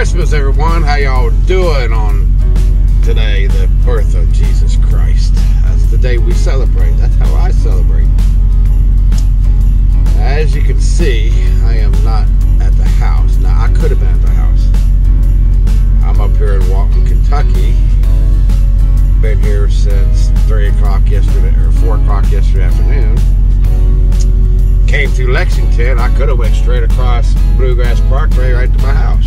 how y'all doing on today, the birth of Jesus Christ. That's the day we celebrate. That's how I celebrate. As you can see, I am not at the house. Now, I could have been at the house. I'm up here in Walton, Kentucky. Been here since 3 o'clock yesterday, or 4 o'clock yesterday afternoon. Came through Lexington. I could have went straight across Bluegrass Parkway right to my house.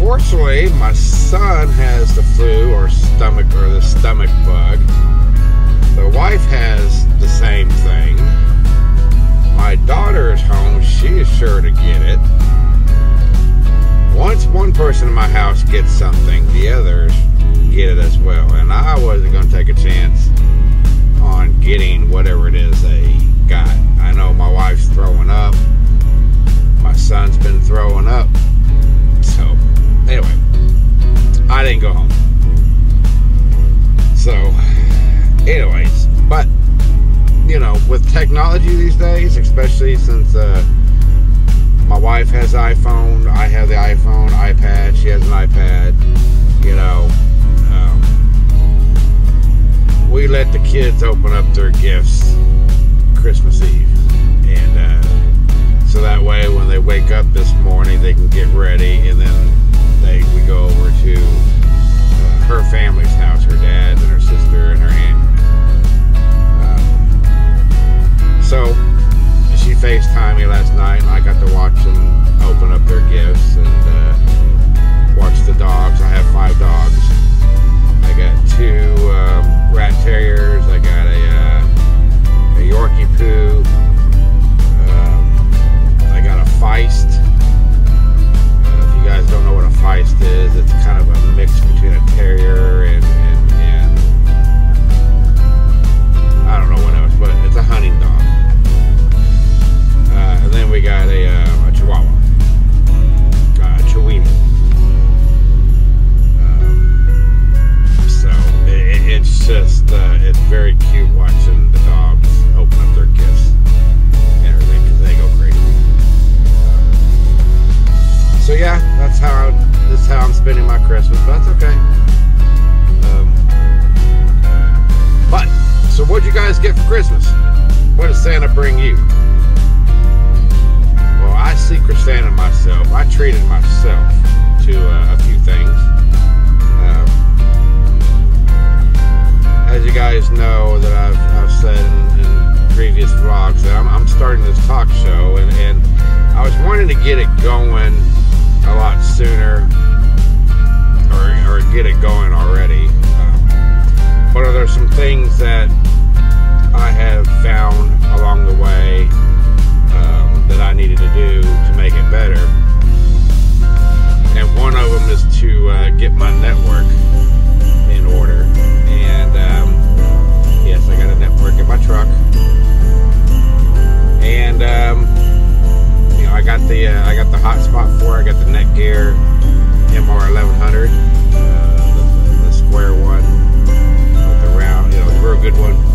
Unfortunately, my son has the flu or stomach or the stomach bug. The wife has the same thing. My daughter is home. She is sure to get it. Once one person in my house gets something, the others get it as well. And I wasn't going to take a chance on getting whatever it is they got. I know my wife's throwing up. My son's been throwing up. Anyway, I didn't go home. So, anyways, but you know, with technology these days, especially since uh, my wife has iPhone, I have the iPhone, iPad, she has an iPad. You know, um, we let the kids open up their gifts Christmas Eve, and uh, so that way when they wake up this morning, they can get ready, and then we go over to uh, her family's house, her dad and her sister and her aunt. Um, so she FaceTimed me last night, and I got to watch them open up their gifts and uh, bring you? Well, I secret Santa myself. I treated myself to uh, a few things. Um, as you guys know, that I've, I've said in, in previous vlogs, that I'm, I'm starting this talk show, and, and I was wanting to get it going a lot sooner, or, or get it going already. Um, but there some things that I have found along the way um, that I needed to do to make it better. And one of them is to uh, get my network in order. And um, yes, I got a network in my truck. And um, you know, I got the uh, I got the hotspot for. I got the Netgear MR1100, uh, the, the square one with the round, you know, the real good one.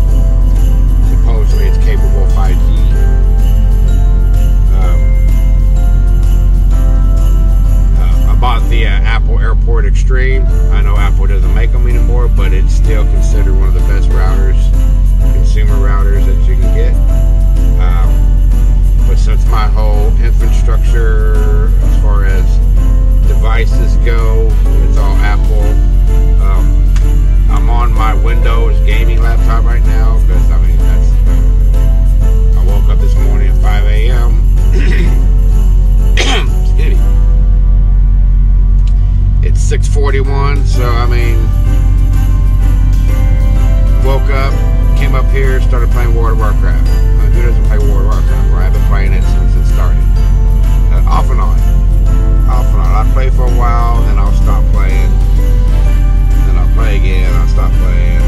Extreme. I know Apple doesn't make them anymore, but it's still considered one of the best routers, consumer routers that you can get. Um, but since my whole infrastructure, as far as devices go, it's all Apple. Um, I'm on my Windows gaming laptop right now because I mean 41, so I mean, woke up, came up here, started playing World of Warcraft. Uh, who doesn't play World of Warcraft? Right? I've been playing it since it started, uh, off and on, off and on. I play for a while, then I'll stop playing, then I'll play again, I'll stop playing.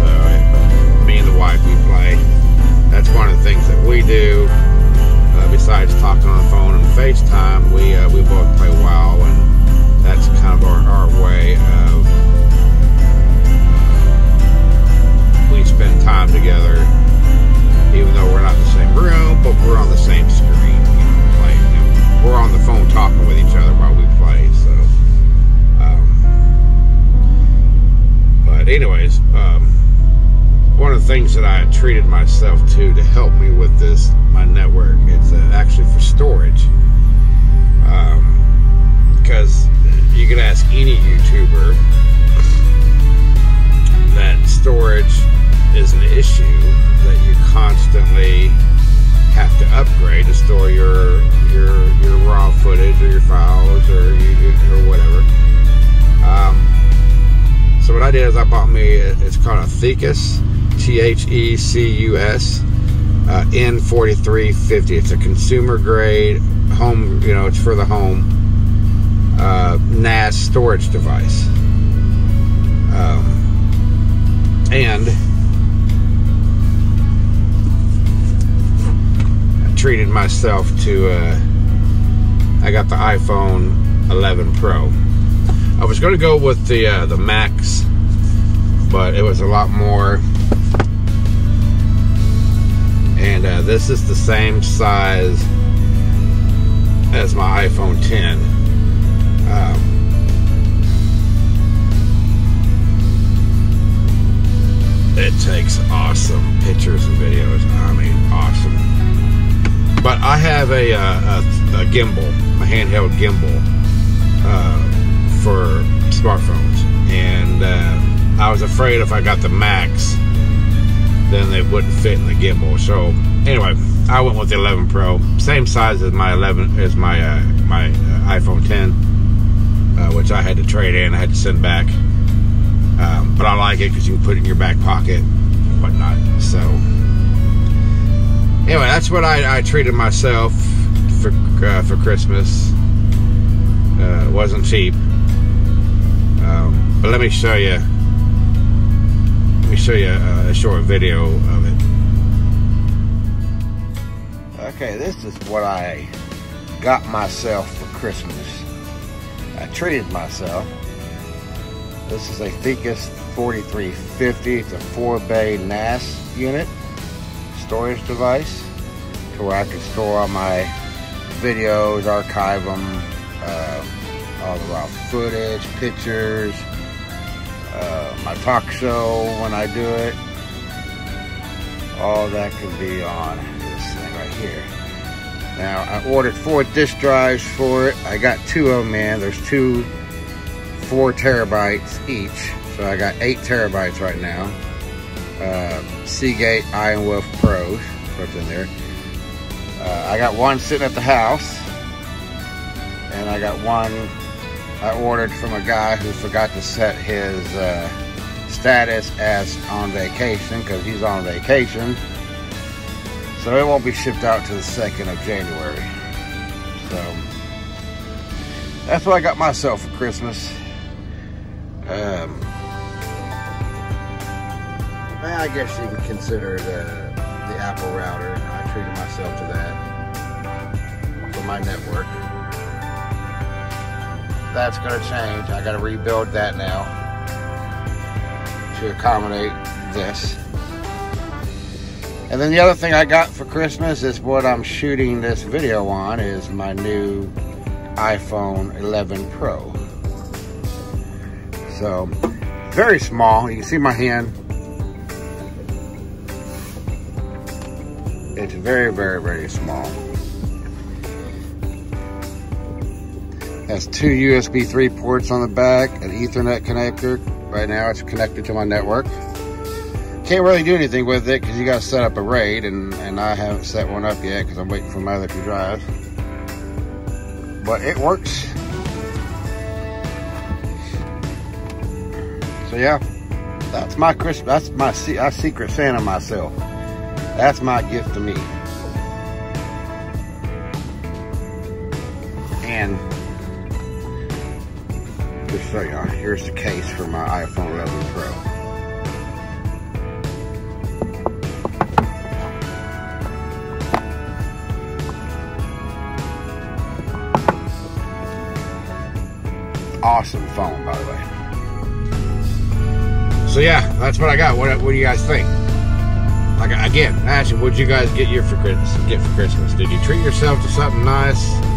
So it, me and the wife, we play. That's one of the things that we do. Uh, besides talking on the phone and FaceTime, we uh, we both play WoW and treated myself to to help me with this my network. It's uh, actually for storage. Because um, you can ask any YouTuber that storage is an issue that you constantly have to upgrade to store your your your raw footage or your files or you, or whatever. Um, so what I did is I bought me it's called a Thecus T H E C U S uh, N4350. It's a consumer grade home. You know, it's for the home uh, NAS storage device. Um, and I treated myself to, uh, I got the iPhone 11 Pro. I was going to go with the, uh, the Max, but it was a lot more. And uh, this is the same size as my iPhone 10. Um, it takes awesome pictures and videos. I mean, awesome. But I have a, uh, a, a gimbal, a handheld gimbal uh, for smartphones, and uh, I was afraid if I got the Max, then they wouldn't fit in the gimbal. So anyway, I went with the 11 Pro, same size as my 11 as my uh, my uh, iPhone 10, uh, which I had to trade in. I had to send back, um, but I like it because you can put it in your back pocket, whatnot. So anyway, that's what I, I treated myself for uh, for Christmas. Uh, it wasn't cheap, um, but let me show you. Me show you a, a short video of it. Okay, this is what I got myself for Christmas. I treated myself. This is a Thecus 4350. It's a 4-bay NAS unit storage device to where I can store all my videos, archive them, uh, all the raw footage, pictures, uh, my talk show when I do it. All that can be on this thing right here. Now, I ordered four disk drives for it. I got two of them in. There's two four terabytes each. So I got eight terabytes right now uh, Seagate Iron Wolf Pros, what's in there. Uh, I got one sitting at the house, and I got one I ordered from a guy who forgot to set his uh, status as on vacation because he's on vacation. So it won't be shipped out to the 2nd of January. So that's what I got myself for Christmas. Um, I guess you can consider the, the Apple router. I treated myself to that for my network. That's going to change. I got to rebuild that now to accommodate this. And then the other thing I got for Christmas is what I'm shooting this video on is my new iPhone 11 Pro. So, very small. You can see my hand It's very, very, very small. Has two USB 3 ports on the back, an Ethernet connector. Right now it's connected to my network. Can't really do anything with it because you got to set up a RAID and, and I haven't set one up yet because I'm waiting for my other two drives. But it works. So yeah, that's my Christmas, that's my secret Santa myself. That's my gift to me. Just show you, here's the case for my iPhone 11 Pro. awesome phone, by the way. So yeah, that's what I got. What, what do you guys think? like again, Ashley, what'd you guys get you for Christmas? Get for Christmas? Did you treat yourself to something nice?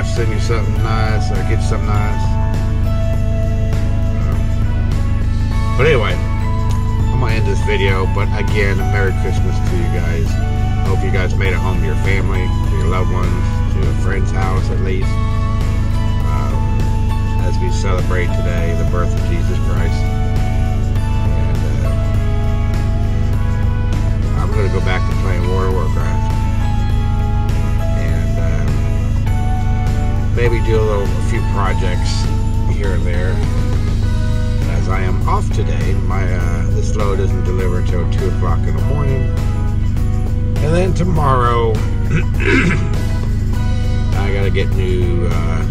Wife send you something nice or get you something nice? Um, But anyway, I'm gonna end this video. But again, a Merry Christmas to you guys. Hope you guys made it home to your family, to your loved ones, to a friend's house at least. Um, as we celebrate today the birth of Jesus Christ. Projects here and there as I am off today. My uh, this load isn't delivered until two o'clock in the morning, and then tomorrow I gotta get new uh,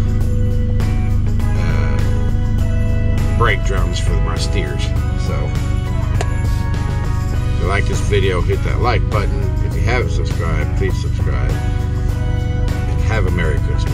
uh, brake drums for my steers. So, if you like this video, hit that like button. If you haven't subscribed, please subscribe, and have a Merry Christmas.